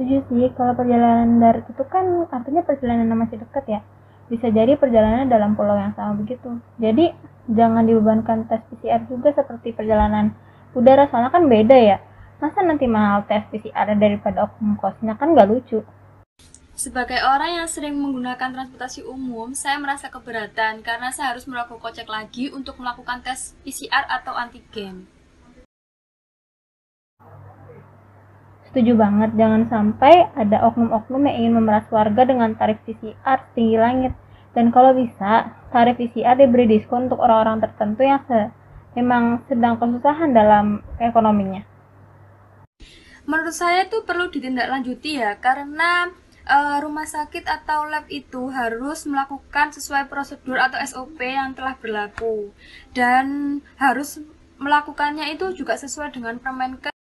setuju sih kalau perjalanan darat itu kan artinya perjalanan masih dekat ya. Bisa jadi perjalanan dalam pulau yang sama begitu. Jadi jangan dibebankan tes PCR juga seperti perjalanan udara soalnya kan beda ya. Masa nanti mahal tes PCR daripada ongkosnya kan gak lucu. Sebagai orang yang sering menggunakan transportasi umum, saya merasa keberatan karena saya harus melakukan kocek lagi untuk melakukan tes PCR atau antigen. Setuju banget, jangan sampai ada oknum-oknum yang ingin memeras warga dengan tarif PCR tinggi langit. Dan kalau bisa, tarif PCR diberi diskon untuk orang-orang tertentu yang se memang sedang kesusahan dalam ekonominya. Menurut saya itu perlu ditindaklanjuti ya, karena uh, rumah sakit atau lab itu harus melakukan sesuai prosedur atau SOP yang telah berlaku dan harus melakukannya itu juga sesuai dengan Permenkes